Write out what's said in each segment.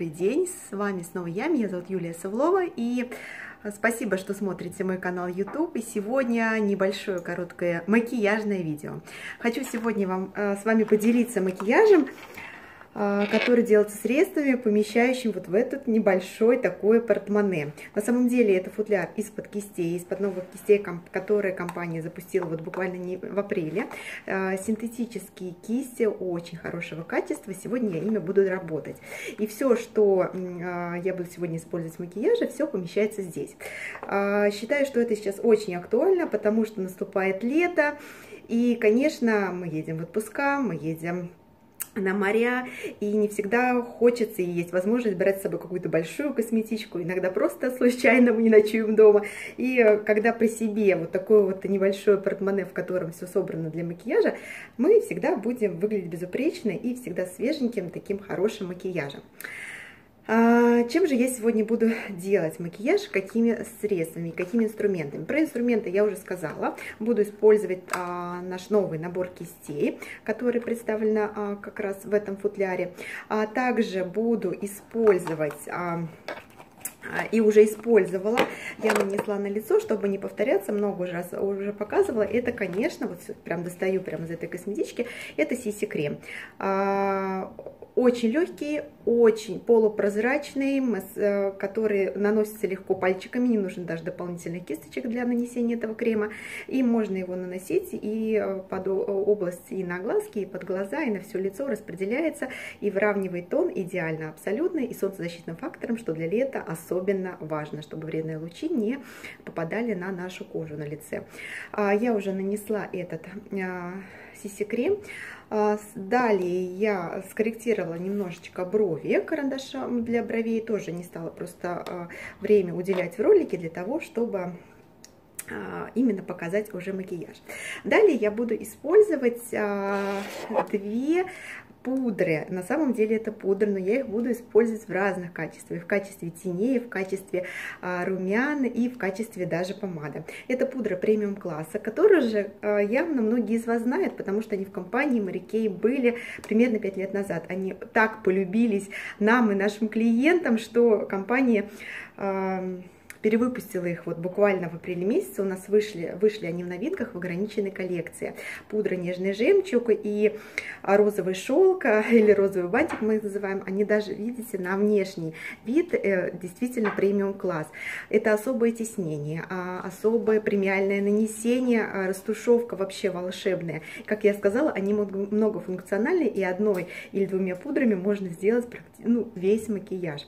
Добрый день, с вами снова я, меня зовут Юлия Савлова, и спасибо, что смотрите мой канал YouTube, и сегодня небольшое короткое макияжное видео. Хочу сегодня вам, э, с вами поделиться макияжем, который делается средствами, помещающими вот в этот небольшой такой портмоне. На самом деле это футляр из-под кистей, из-под новых кистей, которые компания запустила вот буквально не в апреле. А, синтетические кисти очень хорошего качества, сегодня я ими буду работать. И все, что а, я буду сегодня использовать в макияже, все помещается здесь. Считаю, что это сейчас очень актуально, потому что наступает лето, и, конечно, мы едем в отпуска, мы едем на моря, и не всегда хочется и есть возможность брать с собой какую-то большую косметичку, иногда просто случайно мы не ночуем дома, и э, когда при себе вот такое вот небольшое портмоне, в котором все собрано для макияжа, мы всегда будем выглядеть безупречно и всегда свеженьким таким хорошим макияжем. А, чем же я сегодня буду делать макияж, какими средствами, какими инструментами? Про инструменты я уже сказала. Буду использовать а, наш новый набор кистей, который представлен а, как раз в этом футляре. А также буду использовать... А, и уже использовала, я нанесла на лицо, чтобы не повторяться, много уже раз уже показывала, это, конечно, вот прям достаю прямо из этой косметички, это Сиси крем очень легкий, очень полупрозрачный, э, который наносится легко пальчиками, не нужно даже дополнительных кисточек для нанесения этого крема. И можно его наносить и э, под область и на глазки, и под глаза, и на все лицо распределяется и выравнивает тон идеально, абсолютно, и солнцезащитным фактором, что для лета особенно важно, чтобы вредные лучи не попадали на нашу кожу на лице. А, я уже нанесла этот CC-крем. А, далее я скорректировала немножечко брови карандашом для бровей. Тоже не стала просто а, время уделять в ролике для того, чтобы а, именно показать уже макияж. Далее я буду использовать две пудры. На самом деле это пудра, но я их буду использовать в разных качествах. В качестве теней, в качестве а, румян и в качестве даже помады. Это пудра премиум класса, которую же а, явно многие из вас знают, потому что они в компании Марикей были примерно 5 лет назад. Они так полюбились нам и нашим клиентам, что компания... А, перевыпустила их вот буквально в апреле месяце, у нас вышли, вышли они в новинках в ограниченной коллекции. Пудра нежный жемчуг и розовый шелк или розовый бантик мы их называем, они даже, видите, на внешний вид э, действительно премиум класс. Это особое теснение, а, особое премиальное нанесение, а, растушевка вообще волшебная. Как я сказала, они многофункциональны и одной или двумя пудрами можно сделать ну, весь макияж.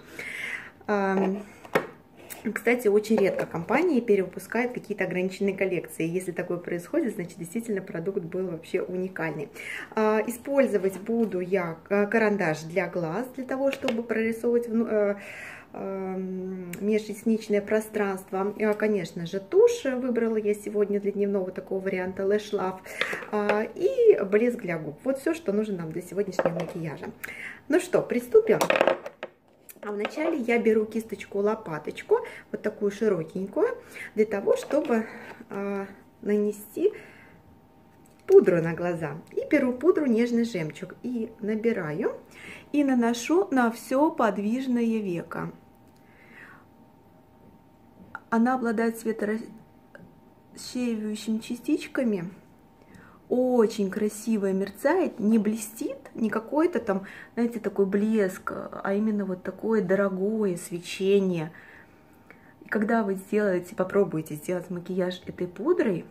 Кстати, очень редко компании перевыпускают какие-то ограниченные коллекции. Если такое происходит, значит, действительно продукт был вообще уникальный. А, использовать буду я карандаш для глаз, для того, чтобы прорисовывать э, э, межресничное пространство. А, конечно же, тушь выбрала я сегодня для дневного такого варианта Lash Love. А, и блеск для губ. Вот все, что нужно нам для сегодняшнего макияжа. Ну что, приступим. А вначале я беру кисточку-лопаточку, вот такую широкенькую, для того, чтобы э, нанести пудру на глаза. И беру пудру нежный жемчуг и набираю и наношу на все подвижное веко. Она обладает светорассеивающими частичками очень красивая, мерцает, не блестит, не какой-то там, знаете, такой блеск, а именно вот такое дорогое свечение. И когда вы сделаете, попробуете сделать макияж этой пудрой,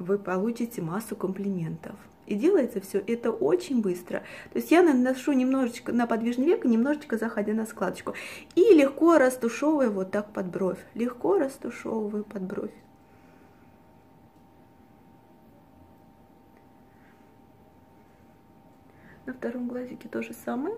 вы получите массу комплиментов. И делается все это очень быстро. То есть я наношу немножечко на подвижный век, немножечко заходя на складочку. И легко растушевываю вот так под бровь. Легко растушевываю под бровь. Втором глазике то же самое.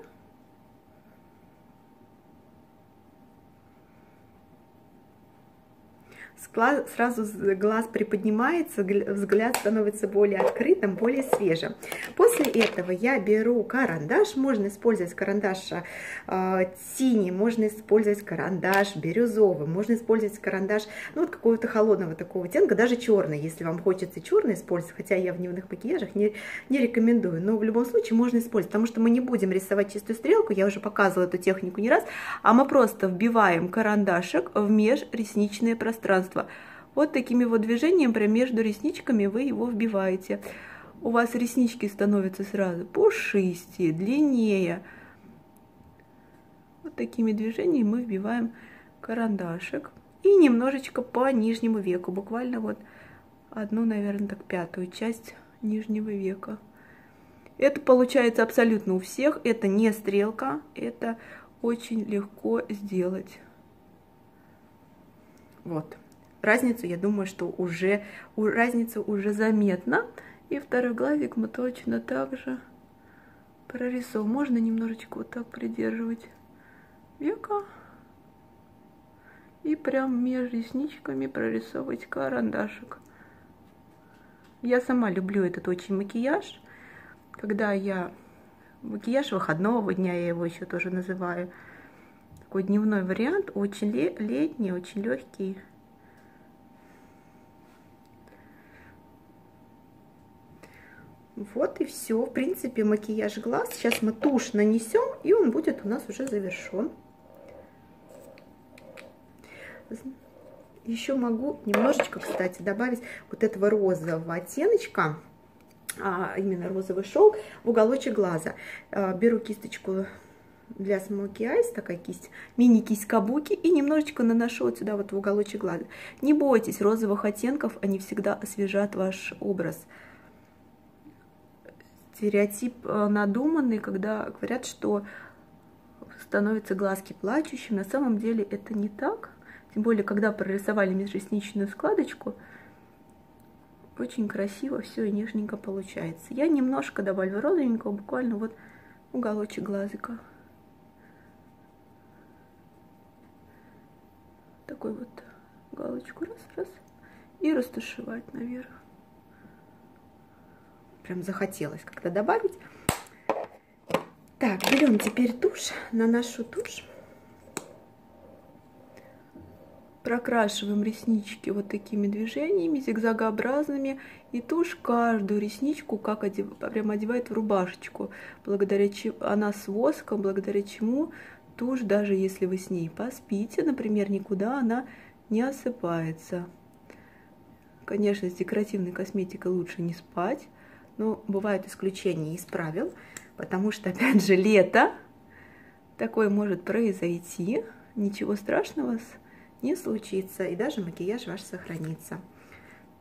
Сразу глаз приподнимается, взгляд становится более открытым, более свежим. После этого я беру карандаш, можно использовать карандаш э, синий, можно использовать карандаш бирюзовый, можно использовать карандаш ну, вот какого-то холодного такого оттенка, даже черный, если вам хочется черный использовать, хотя я в дневных макияжах не, не рекомендую, но в любом случае можно использовать, потому что мы не будем рисовать чистую стрелку, я уже показывала эту технику не раз, а мы просто вбиваем карандашик в межресничное пространство. Вот такими вот движениями прям между ресничками вы его вбиваете. У вас реснички становятся сразу пушистее, длиннее. Вот такими движениями мы вбиваем карандашик. И немножечко по нижнему веку, буквально вот одну, наверное, так пятую часть нижнего века. Это получается абсолютно у всех, это не стрелка, это очень легко сделать. Вот. Разницу, я думаю, что уже, разница уже заметна. И второй глазик мы точно так же прорисовываем. Можно немножечко вот так придерживать века. И прям между ресничками прорисовывать карандашик. Я сама люблю этот очень макияж. Когда я... Макияж выходного дня, я его еще тоже называю. Такой дневной вариант, очень летний, очень легкий. Вот и все. В принципе, макияж глаз. Сейчас мы тушь нанесем, и он будет у нас уже завершен. Еще могу немножечко, кстати, добавить вот этого розового оттеночка, а именно розовый шелк, в уголочек глаза. А, беру кисточку для Smoky Eyes, такая кисть, мини-кисть кабуки, и немножечко наношу вот сюда вот в уголочек глаза. Не бойтесь, розовых оттенков, они всегда освежат ваш образ стереотип э, надуманный, когда говорят, что становятся глазки плачущими. На самом деле это не так. Тем более, когда прорисовали межресничную складочку, очень красиво все и нежненько получается. Я немножко добавлю розовенького, буквально вот уголочек глазика. Такой вот галочку раз-раз и растушевать наверх прям захотелось как-то добавить. Так, берем теперь тушь, наношу тушь. Прокрашиваем реснички вот такими движениями, зигзагообразными. И тушь каждую ресничку как одев... прям одевает в рубашечку. Благодаря чему она с воском, благодаря чему тушь, даже если вы с ней поспите, например, никуда она не осыпается. Конечно, с декоративной косметикой лучше не спать. Но бывают исключения из правил, потому что, опять же, лето, такое может произойти, ничего страшного не случится, и даже макияж ваш сохранится.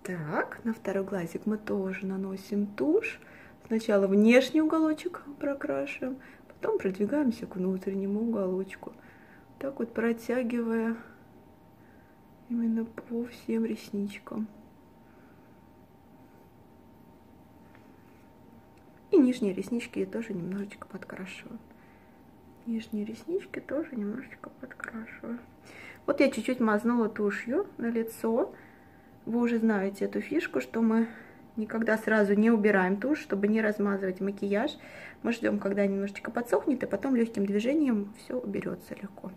Так, на второй глазик мы тоже наносим тушь. Сначала внешний уголочек прокрашиваем, потом продвигаемся к внутреннему уголочку. Так вот протягивая именно по всем ресничкам. И нижние реснички я тоже немножечко подкрашиваю. Нижние реснички тоже немножечко подкрашиваю. Вот я чуть-чуть мазнула тушью на лицо. Вы уже знаете эту фишку, что мы никогда сразу не убираем тушь, чтобы не размазывать макияж. Мы ждем, когда немножечко подсохнет, и потом легким движением все уберется легко.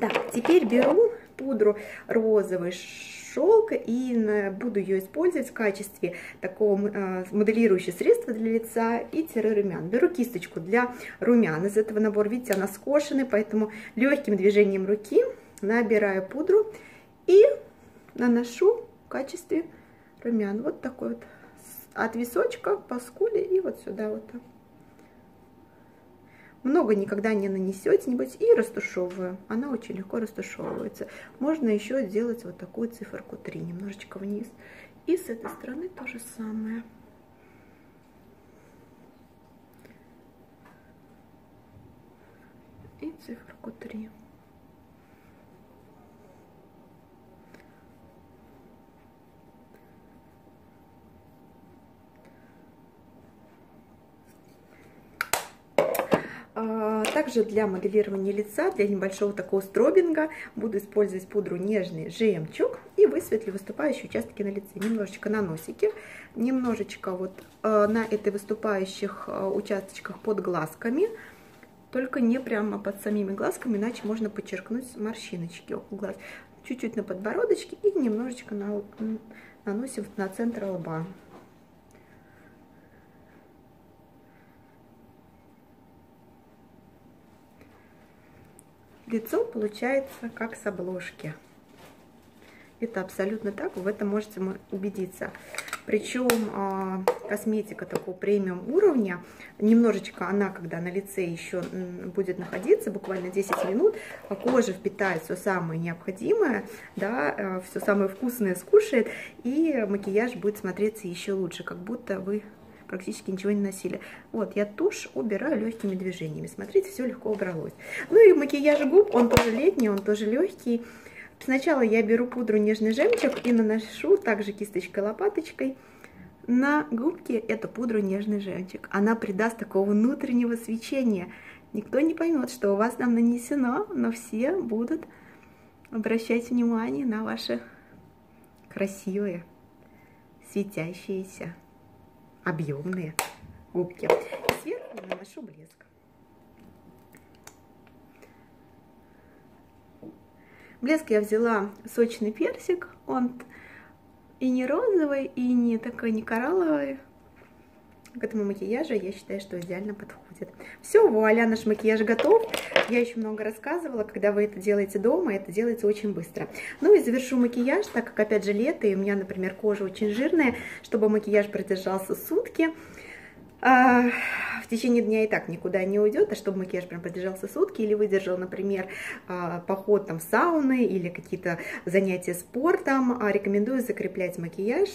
Так, теперь беру пудру розовый шелк и буду ее использовать в качестве такого э, моделирующего средства для лица и тире румян. Беру кисточку для румян из этого набора, видите, она скошенная, поэтому легким движением руки набираю пудру и наношу в качестве румян. Вот такой вот от височка по скуле и вот сюда вот так много никогда не нанесете, нибудь и растушевываю. Она очень легко растушевывается. Можно еще сделать вот такую циферку 3, немножечко вниз. И с этой стороны то же самое. И циферку 3. Также для моделирования лица, для небольшого такого стробинга буду использовать пудру нежный жемчуг и высветлю выступающие участки на лице. Немножечко на носике, немножечко вот э, на этой выступающих э, участочках под глазками, только не прямо под самими глазками, иначе можно подчеркнуть морщиночки около глаз. Чуть-чуть на подбородочке и немножечко на, наносим на центр лба. Лицо получается как с обложки. Это абсолютно так, в этом можете убедиться. Причем э, косметика такого премиум уровня, немножечко она, когда на лице еще будет находиться, буквально 10 минут, а кожа впитает все самое необходимое, да, э, все самое вкусное скушает, и макияж будет смотреться еще лучше, как будто вы практически ничего не носили. Вот, я тушь убираю легкими движениями. Смотрите, все легко убралось. Ну и макияж губ, он тоже летний, он тоже легкий. Сначала я беру пудру нежный жемчуг и наношу также кисточкой-лопаточкой на губки эту пудру нежный жемчуг. Она придаст такого внутреннего свечения. Никто не поймет, что у вас там нанесено, но все будут обращать внимание на ваши красивые, светящиеся объемные губки. Сверху наношу блеск. Блеск я взяла сочный персик, он и не розовый, и не такой, не коралловый, к этому макияжу я считаю, что идеально подходит. Все, вуаля, наш макияж готов. Я еще много рассказывала, когда вы это делаете дома, это делается очень быстро. Ну и завершу макияж, так как опять же лето, и у меня, например, кожа очень жирная, чтобы макияж продержался сутки. А, течение дня и так никуда не уйдет, а чтобы макияж прям продержался сутки или выдержал, например, а, поход там в сауны или какие-то занятия спортом, а, рекомендую закреплять макияж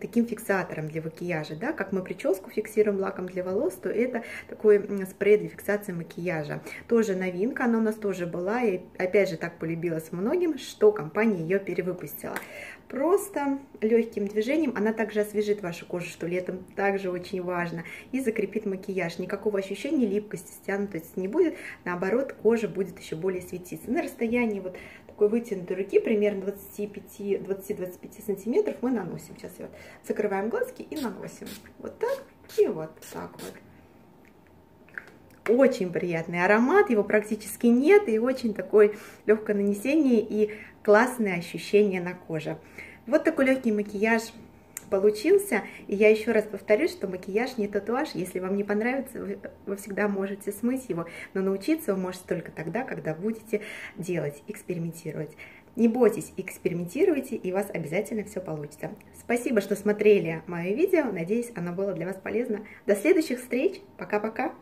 таким фиксатором для макияжа, да, как мы прическу фиксируем лаком для волос, то это такой спрей для фиксации макияжа. Тоже новинка, она у нас тоже была, и опять же так полюбилась многим, что компания ее перевыпустила. Просто легким движением она также освежит вашу кожу, что летом также очень важно, и закрепит макияж. Никакого ощущения липкости, стянутости не будет, наоборот, кожа будет еще более светиться. На расстоянии вот такой вытянутой руки, примерно 20-25 сантиметров, мы наносим. Сейчас вот закрываем глазки и наносим. Вот так и вот так вот очень приятный аромат, его практически нет, и очень такое легкое нанесение и классные ощущения на коже. Вот такой легкий макияж получился. И я еще раз повторюсь, что макияж не татуаж. Если вам не понравится, вы, вы всегда можете смыть его. Но научиться вы можете только тогда, когда будете делать, экспериментировать. Не бойтесь, экспериментируйте, и у вас обязательно все получится. Спасибо, что смотрели мое видео. Надеюсь, оно было для вас полезно. До следующих встреч. Пока-пока.